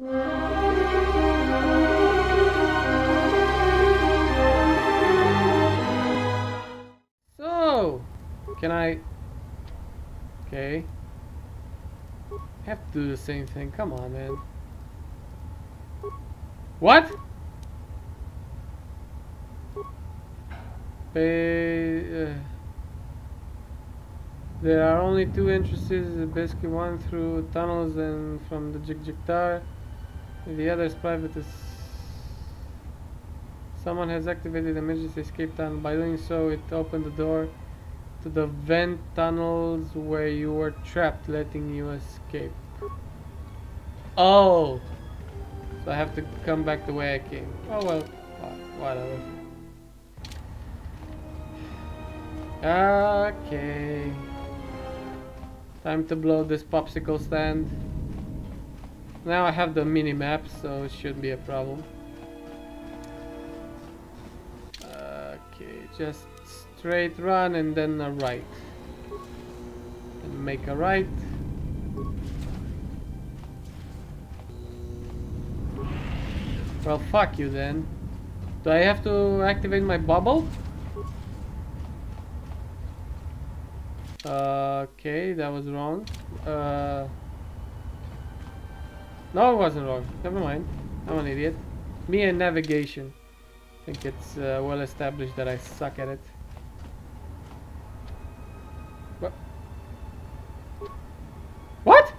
So, can I... Okay. Have to do the same thing. Come on, man. What? Pay, uh, there are only two entrances, basically one through tunnels and from the Jekk'Jekk Tarr. The other is private. Is Someone has activated the emergency escape tunnel. By doing so, it opened the door to the vent tunnels where you were trapped, letting you escape. Oh! So I have to come back the way I came. Oh well, uh, whatever. Okay. Time to blow this popsicle stand. Now I have the mini map, so it shouldn't be a problem. Okay, just straight run and then a right. And make a right. Well, fuck you then. Do I have to activate my bubble? okay, that was wrong. Uh, no, I wasn't wrong. Never mind. I'm an idiot. Me and navigation. I think it's uh, well established that I suck at it. What? What?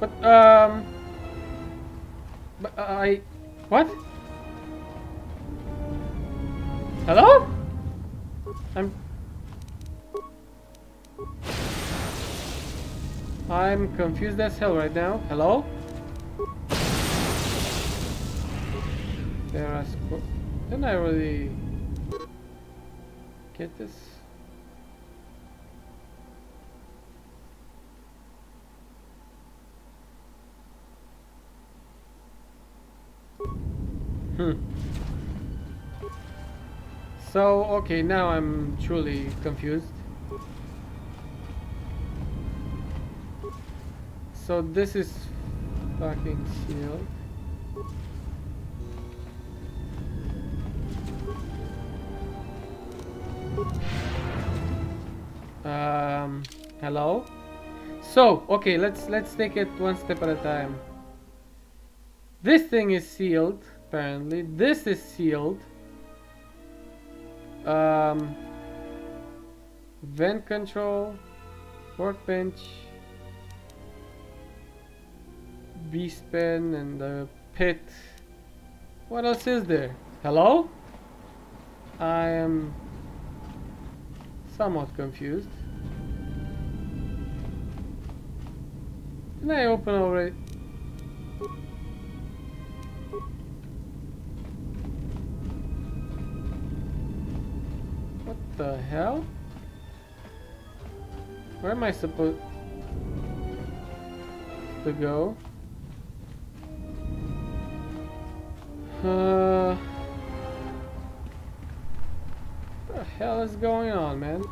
But, um... But, uh, I... What? Hello? I'm... I'm confused as hell right now. Hello? There are I really get this? Hmm. So, okay, now I'm truly confused. So this is fucking sealed. Um, hello? So, okay, let's let's take it one step at a time. This thing is sealed, apparently. This is sealed. Um, vent control, workbench, beast pen, and the pit. What else is there? Hello? I am somewhat confused. Can I open already? What the hell? Where am I supposed to go? Uh, what the hell is going on, man?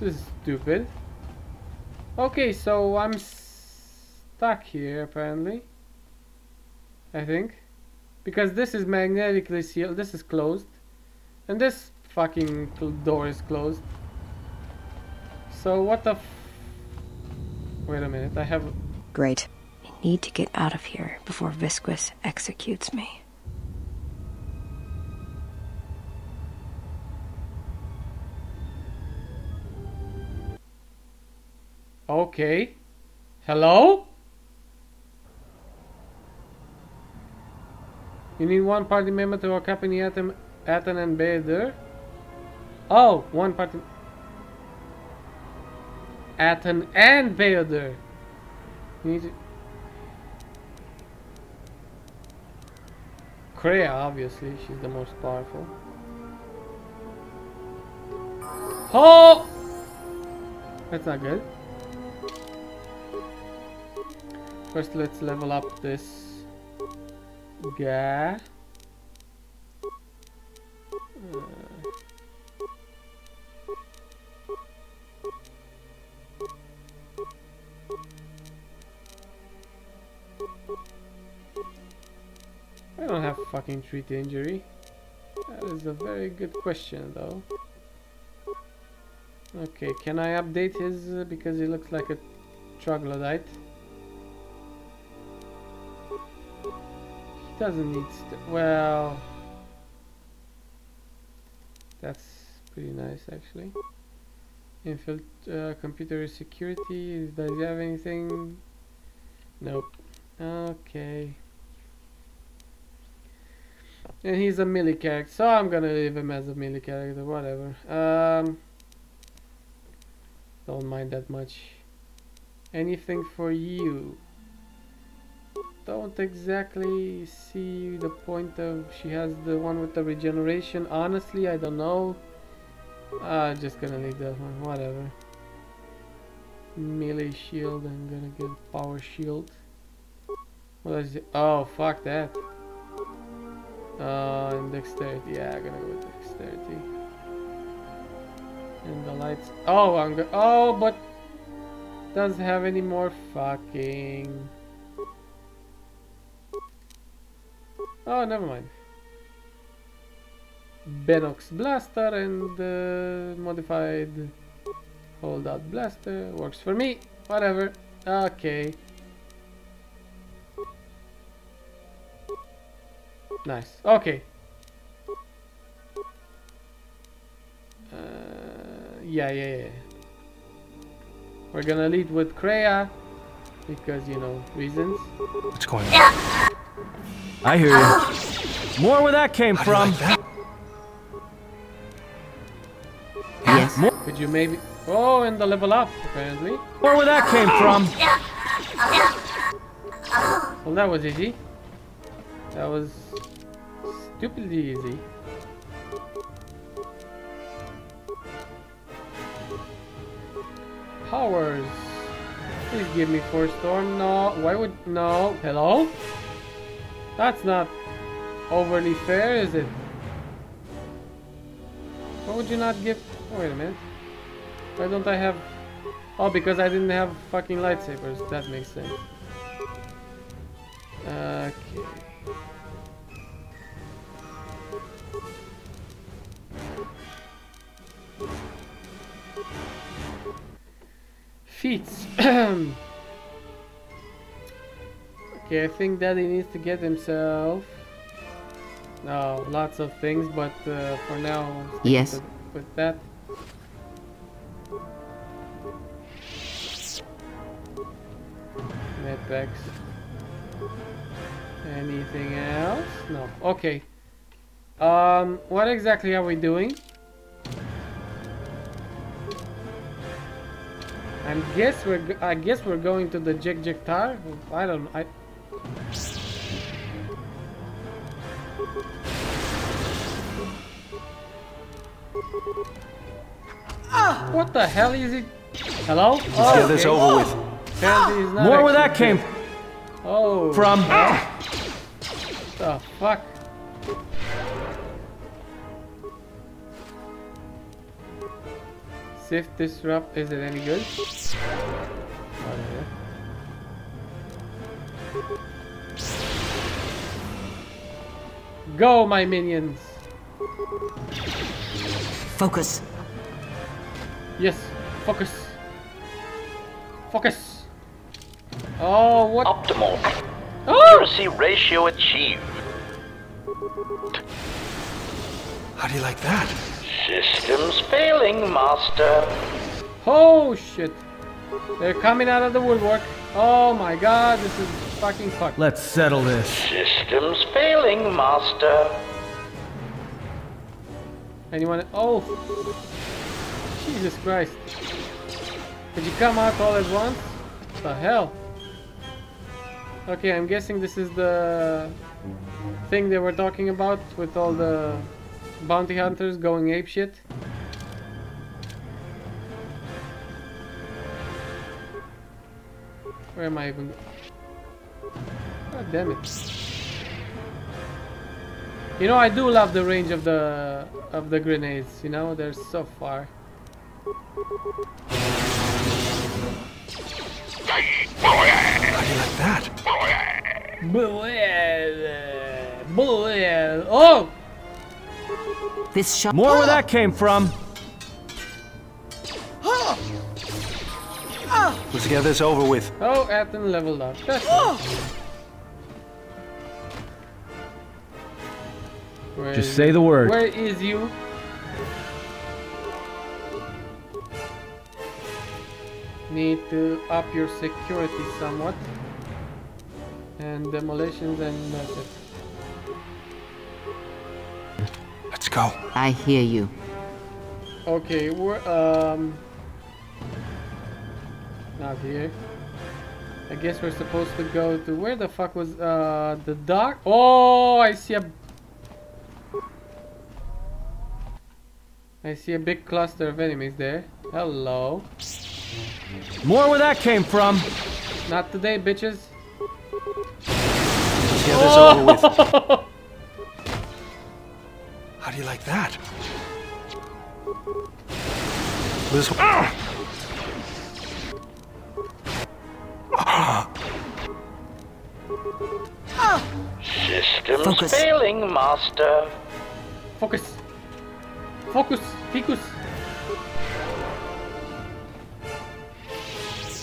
This is stupid. Okay, so I'm stuck here apparently. I think. Because this is magnetically sealed, this is closed. And this fucking door is closed. So what the Wait a minute, I have... Great. I need to get out of here before Visquis executes me. Okay. Hello? You need one party member to accompany Atton, Atton and Bao-Dur. Oh, one party... Atton and Bao-Dur. Need. Kreia, obviously. She's the most powerful. Oh! That's not good. First, let's level up this guy. Uh, I don't have fucking treat injury. That is a very good question though. Okay, can I update his uh, because he looks like a troglodyte? Doesn't need well that's pretty nice actually. Infilt uh, computer security, does he have anything? Nope. Okay. And he's a melee character, so I'm gonna leave him as a melee character, whatever. Um, don't mind that much. Anything for you? Don't exactly see the point of she has the one with the regeneration. Honestly, I don't know. Uh, just gonna leave that one, whatever. Melee shield, I'm gonna get power shield. What is it? Oh, fuck that. Uh, and dexterity. Yeah, I'm gonna go with dexterity. And the lights. Oh, I'm go. Oh, but doesn't have any more fucking. Oh, never mind. Benox blaster and uh, modified holdout blaster works for me. Whatever. Okay. Nice. Okay. Uh, yeah, yeah, yeah. We're gonna lead with Kreia because you know reasons. What's going on? I hear you. More where that came from. Yes. More, Could you maybe? Oh, and the level up apparently. more where that came from. Well, that was easy. That was stupidly easy. Powers. Please give me Force Storm. No. Why would no? Hello? That's not overly fair, is it? Why would you not give? Oh, wait a minute. Why don't I have? Oh, because I didn't have fucking lightsabers. That makes sense. Okay. Feats. okay, I think Daddy needs to get himself. No, lots of things, but uh, for now, Yes. with that. Medpacks. Anything else? No. Okay. Um, what exactly are we doing? I guess we're I guess we're going to the Jekk'Jekk Tarr. I don't I Ah, what the hell is it? Hello? Let's get oh, this okay. over with. He's More where that came. Oh. from. The fuck? Sift disrupt, is it any good? Oh, yeah. Go, my minions! Focus. Yes, focus. Focus. Oh, what? Optimal Oh! accuracy ratio achieved. How do you like that? Systems failing, Master. Oh shit! They're coming out of the woodwork. Oh my god, this is fucking fucked. Let's settle this. Systems failing, Master. Anyone? Oh! Jesus Christ! Did you come out all at once? What the hell? Okay, I'm guessing this is the thing they were talking about with all the bounty hunters going apeshit. Where am I even? God damn it. You know, I do love the range of the of the grenades. You know, they're so far. How do you like that? Eh, eh, oh! This shot. More where oh! that came from. Let's get this over with. Oh, Ethan leveled up. That's nice. Where Just is- say the word. Where is you? Need to up your security somewhat. And demolitions and that's it. Let's go. I hear you. Okay, we're um not here. I guess we're supposed to go to where the fuck was uh the dock? Oh, I see a I see a big cluster of enemies there. Hello. More where that came from. Not today, bitches. Let's get over with. How do you like that? This Systems Focus. failing, Master. Focus. Focus. Ficus.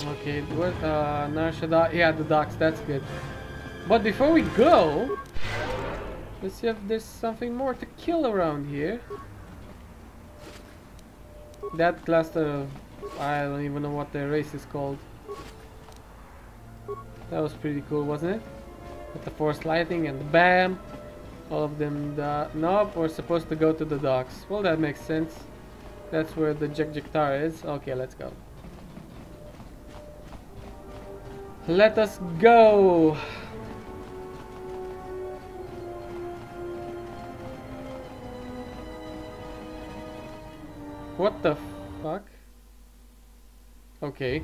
Okay, what? Uh, Nar Shaddaa. Yeah, the docks. That's good. But before we go, let's see if there's something more to kill around here. That cluster of. I don't even know what their race is called. That was pretty cool, wasn't it? With the force lighting and BAM. All of them, the, nope, we're supposed to go to the docks. Well, that makes sense. That's where the Jekk'Jekk Tarr is. Okay, let's go. Let us go! What the fuck? Okay.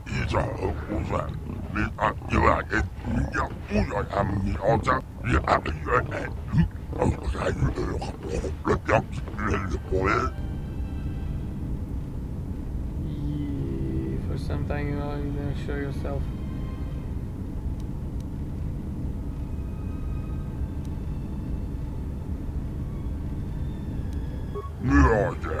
for some time, you're going to show yourself. Yeah, yeah.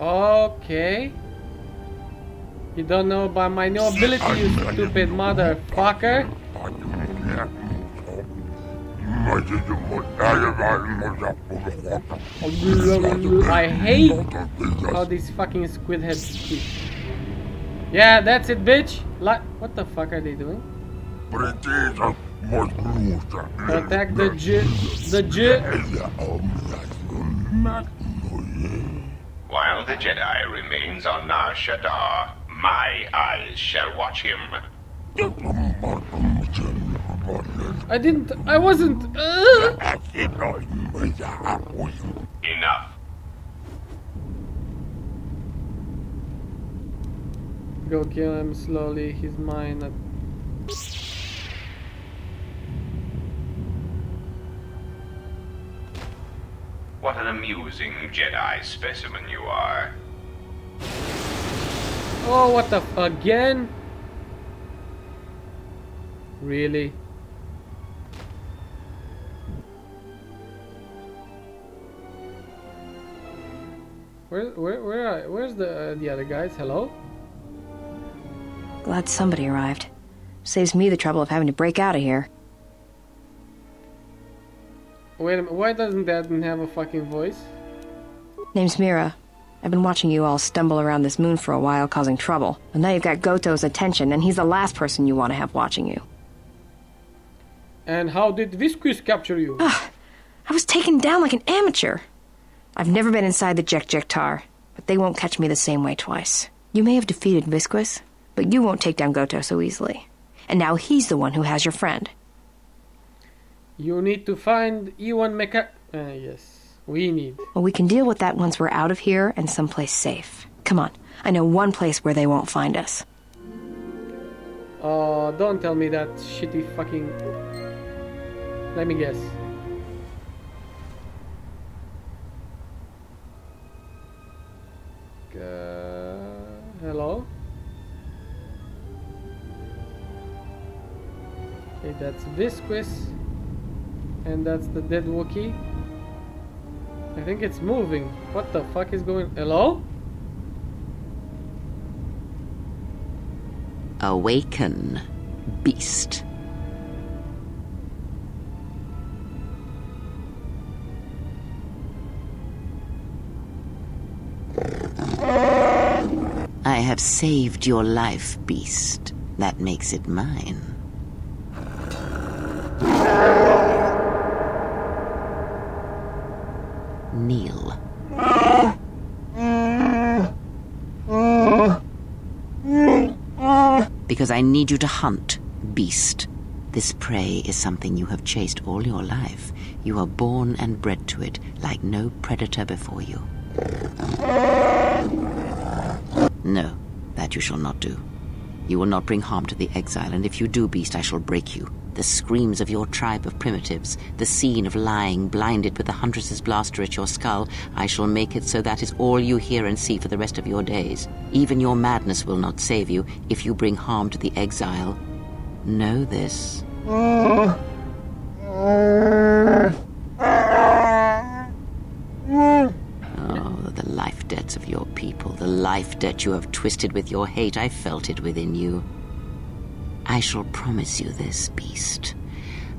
Okay. You don't know about my new ability, you stupid motherfucker. I hate how these fucking squid heads speak. Yeah, that's it, bitch. Like, what the fuck are they doing? Attack the J, the. While the Jedi remains on Nar Shaddaa, my eyes shall watch him. I didn't. I wasn't. Uh. Enough. Go kill him slowly. He's mine. What an amusing Jedi specimen you are. Oh, what the f- again? Really? Where, where, where, are, where's the uh, the other guys? Hello? Glad somebody arrived. Saves me the trouble of having to break out of here. Wait a minute. Why doesn't that have a fucking voice? Name's Mira. I've been watching you all stumble around this moon for a while, causing trouble. But now you've got Goto's attention, and he's the last person you want to have watching you. And how did Visquis capture you? I was taken down like an amateur. I've never been inside the Jekk'Jekk Tarr, but they won't catch me the same way twice. You may have defeated Visquis, but you won't take down Goto so easily. And now he's the one who has your friend. You need to find Ewan Mecha. Uh, yes, we need. Well, we can deal with that once we're out of here and someplace safe. Come on, I know one place where they won't find us. Oh, don't tell me that shitty fucking. Let me guess. Uh, hello? Okay, that's Visquis. And that's the dead Wookiee. I think it's moving. What the fuck is going... Hello? Awaken, beast. I have saved your life, beast. That makes it mine. Because I need you to hunt, beast. This prey is something you have chased all your life. You are born and bred to it, like no predator before you. No, that you shall not do. You will not bring harm to the exile, and if you do, beast, I shall break you. The screams of your tribe of primitives, the scene of lying blinded with the Huntress's blaster at your skull, I shall make it so that is all you hear and see for the rest of your days. Even your madness will not save you if you bring harm to the exile. Know this. Oh, the life debts of your people, the life debt you have twisted with your hate, I felt it within you. I shall promise you this, beast.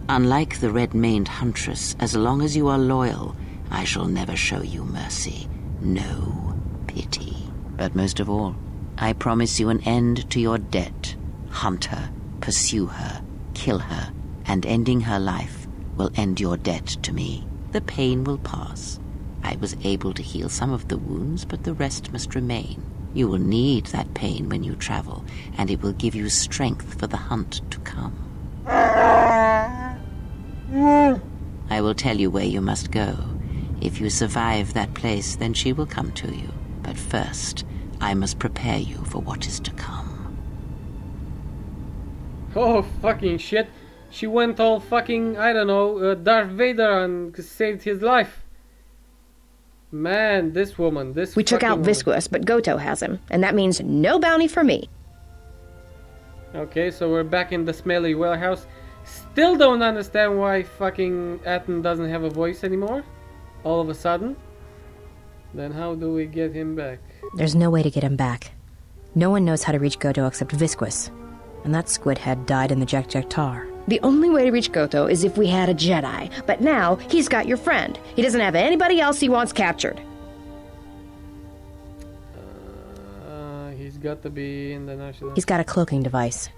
Unlike the red maned huntress, as long as you are loyal, I shall never show you mercy. No pity. But most of all, I promise you an end to your debt. Hunt her, pursue her, kill her, and ending her life will end your debt to me. The pain will pass. I was able to heal some of the wounds, but the rest must remain. You will need that pain when you travel, and it will give you strength for the hunt to come. I will tell you where you must go. If you survive that place, then she will come to you. But first, I must prepare you for what is to come. Oh, fucking shit. She went all fucking, I don't know, uh, Darth Vader and saved his life. Man, this woman, this We took out woman. Visquis, but Goto has him, and that means no bounty for me. Okay, so we're back in the smelly warehouse. Still don't understand why fucking Atton doesn't have a voice anymore. All of a sudden. Then how do we get him back? There's no way to get him back. No one knows how to reach Goto except Visquis. And that squid head died in the Jekk'Jekk Tarr. The only way to reach Goto is if we had a Jedi. But now, he's got your friend. He doesn't have anybody else he wants captured. Uh, he's got to be in the national. He's got a cloaking device.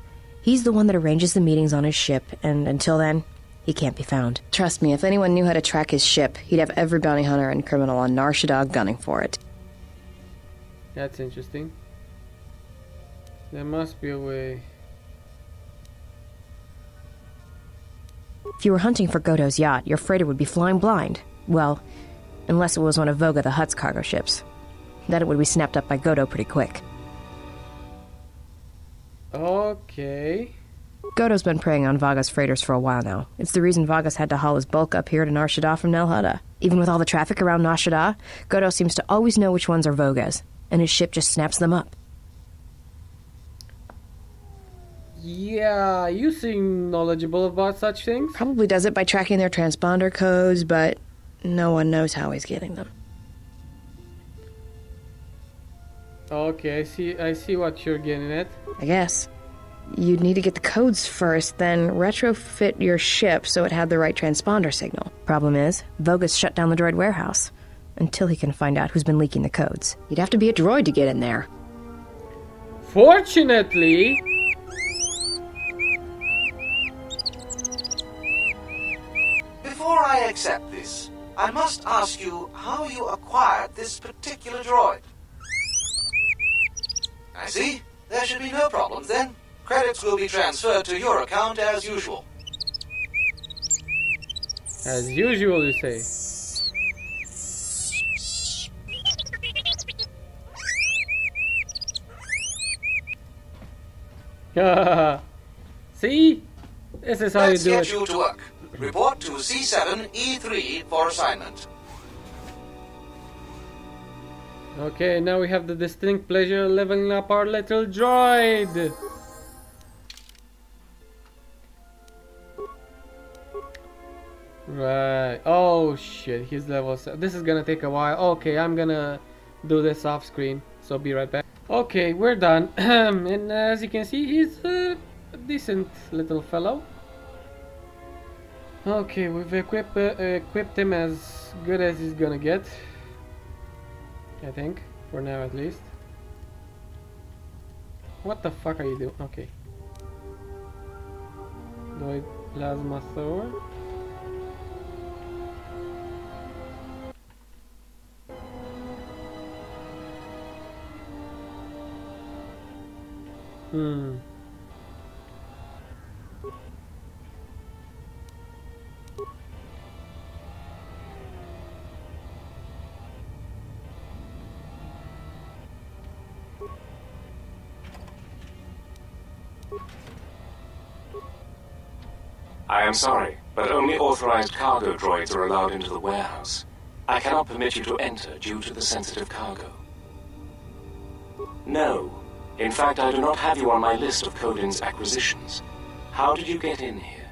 He's the one that arranges the meetings on his ship, and until then, he can't be found. Trust me, if anyone knew how to track his ship, he'd have every bounty hunter and criminal on Nar Shaddaa gunning for it. That's interesting. There must be a way. If you were hunting for Goto's yacht, your freighter would be flying blind. Well, unless it was one of Vogga the Hutt's cargo ships. Then it would be snapped up by Goto pretty quick. Okay. Goto's been preying on Vogga's freighters for a while now. It's the reason Vogga's had to haul his bulk up here to Nar Shaddaa from Nal Hutta. Even with all the traffic around Nar Shaddaa, Goto seems to always know which ones are Vogga's, and his ship just snaps them up. Yeah, you seem knowledgeable about such things. Probably does it by tracking their transponder codes, but no one knows how he's getting them. Okay, I see. I see what you're getting at. I guess. You'd need to get the codes first, then retrofit your ship so it had the right transponder signal. Problem is, Vogus shut down the droid warehouse until he can find out who's been leaking the codes. You'd have to be a droid to get in there. Fortunately, I accept this, I must ask you how you acquired this particular droid. I see. There should be no problems then. Credits will be transferred to your account as usual. as usual, you say. See? This is how Let's you do get it. you to work. Report to C7E3 for assignment. Okay, now we have the distinct pleasure of leveling up our little droid. Right. Oh shit, he's level se- This is gonna take a while. Okay, I'm gonna do this off screen. So be right back. Okay, we're done. and as you can see, he's a decent little fellow. Okay, we've equipped, uh, equipped him as good as he's gonna get. I think, for now at least. What the fuck are you doing? Okay. Droid plasma thrower. Hmm. I am sorry, but only authorized cargo droids are allowed into the warehouse. I cannot permit you to enter due to the sensitive cargo. No. In fact, I do not have you on my list of Kodin's acquisitions. How did you get in here?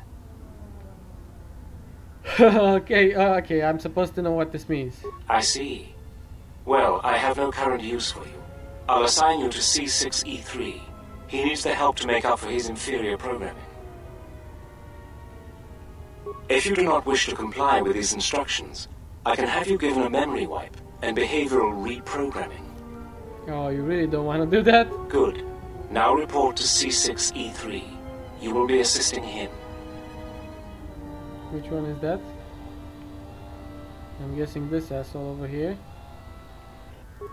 okay, uh, okay, I'm supposed to know what this means. I see. Well, I have no current use for you. I'll assign you to C6E3. He needs the help to make up for his inferior programming. If you do not wish to comply with these instructions, I can have you given a memory wipe and behavioral reprogramming. Oh, you really don't want to do that? Good. Now report to C6E3. You will be assisting him. Which one is that? I'm guessing this asshole over here.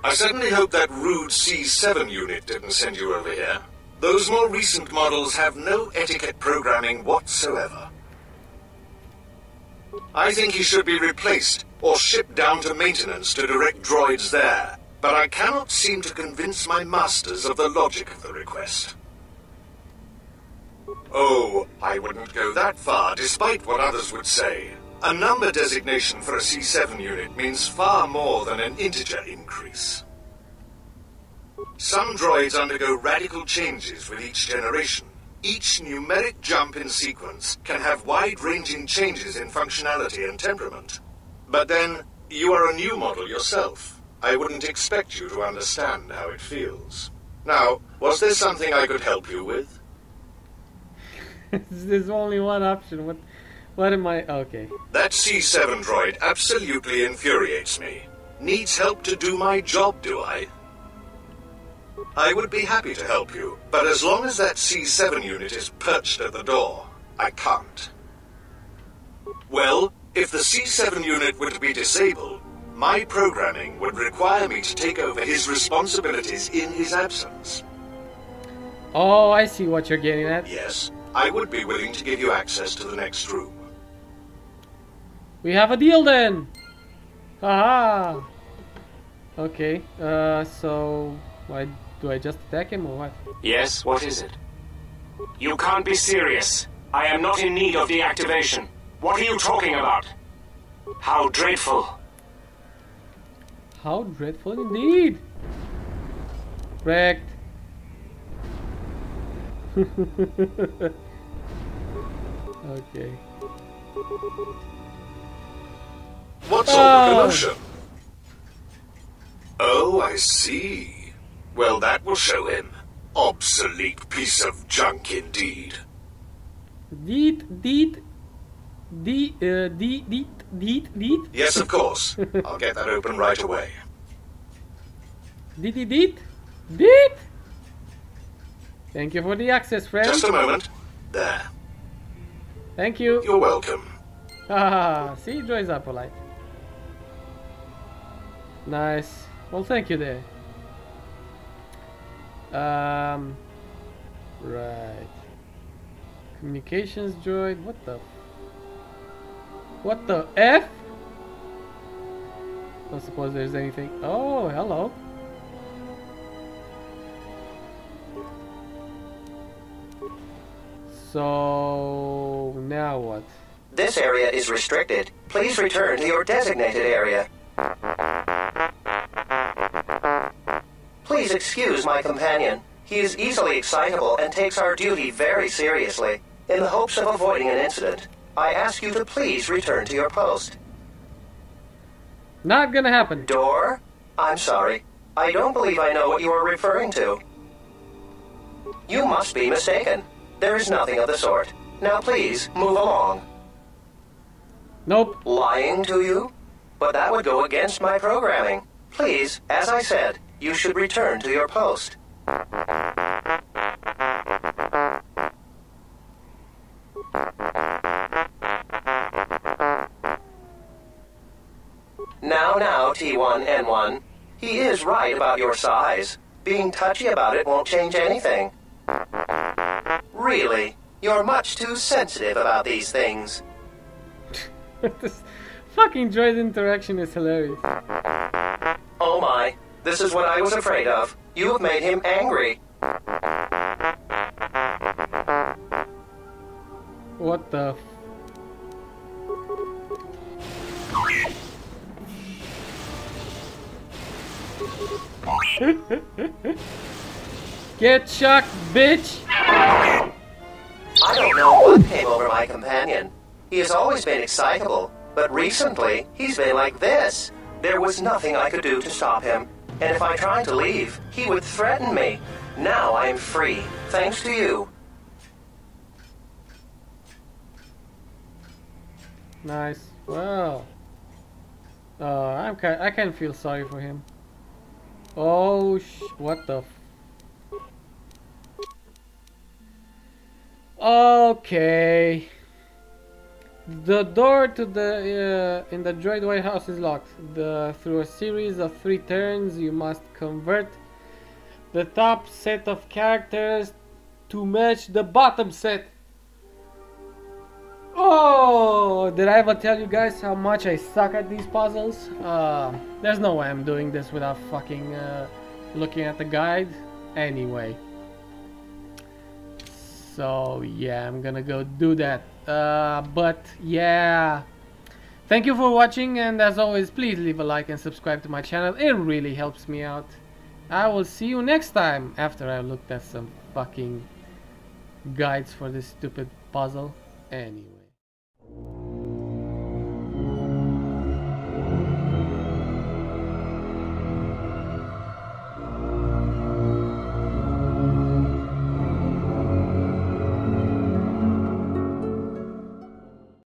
I certainly hope that rude C7 unit didn't send you over here. Those more recent models have no etiquette programming whatsoever. I think he should be replaced or shipped down to maintenance to direct droids there. But I cannot seem to convince my masters of the logic of the request. Oh, I wouldn't go that far, despite what others would say. A number designation for a C7 unit means far more than an integer increase. Some droids undergo radical changes with each generation. Each numeric jump in sequence can have wide-ranging changes in functionality and temperament. But then, you are a new model yourself. I wouldn't expect you to understand how it feels. Now, was there something I could help you with? There's only one option. What? What am I? Okay. That C7 droid absolutely infuriates me. Needs help to do my job, do I? I would be happy to help you, but as long as that C7 unit is perched at the door, I can't. Well, if the C7 unit were to be disabled, my programming would require me to take over his responsibilities in his absence. Oh, I see what you're getting at. Yes, I would be willing to give you access to the next room. We have a deal then. Haha. Okay. Uh, so why do I just attack him or what? Yes, what is it? You can't be serious. I am not in need of deactivation. What are you talking about? How dreadful. How dreadful indeed. Wrecked. okay. What's all ah. the commotion? Oh, I see. Well, that will show him. Obsolete piece of junk indeed. Deet, deet, deet, uh, deet, deet, deet, deet. Yes, of course. I'll get that open right away. Deet, deet, deet, deet. Thank you for the access, friend. Just a moment. There. Thank you. You're welcome. Ah, see, droids are polite. Nice. Well, thank you there. Um, right. Communications droid. What the? What the f? Don't suppose there's anything. Oh, hello. So now what? This area is restricted. Please return to your designated area. Please excuse my companion. He is easily excitable and takes our duty very seriously. In the hopes of avoiding an incident, I ask you to please return to your post. Not gonna happen. Door? I'm sorry. I don't believe I know what you are referring to. You must be mistaken. There is nothing of the sort. Now please, move along. Nope. Lying to you? But that would go against my programming. Please, as I said, you should return to your post. Now, now, T1N1. He is right about your size. Being touchy about it won't change anything. Really, you're much too sensitive about these things. this fucking droid interaction is hilarious. This is what I was afraid of. You have made him angry. What the Get shocked, bitch! I don't know what came over my companion. He has always been excitable, but recently he's been like this. There was nothing I could do to stop him, and if I tried to leave, he would threaten me. Now I am free, thanks to you. Nice. Well. Uh, I'm ki I can feel sorry for him. Oh, sh what the Okay. The door to the uh, in the droid warehouse is locked. The, through a series of three turns, you must convert the top set of characters to match the bottom set. Oh, did I ever tell you guys how much I suck at these puzzles? Uh, there's no way I'm doing this without fucking uh, looking at the guide. Anyway. So yeah, I'm gonna go do that. Uh, but yeah. Thank you for watching and as always, please leave a like and subscribe to my channel. It really helps me out. I will see you next time after I looked at some fucking guides for this stupid puzzle. Anyway.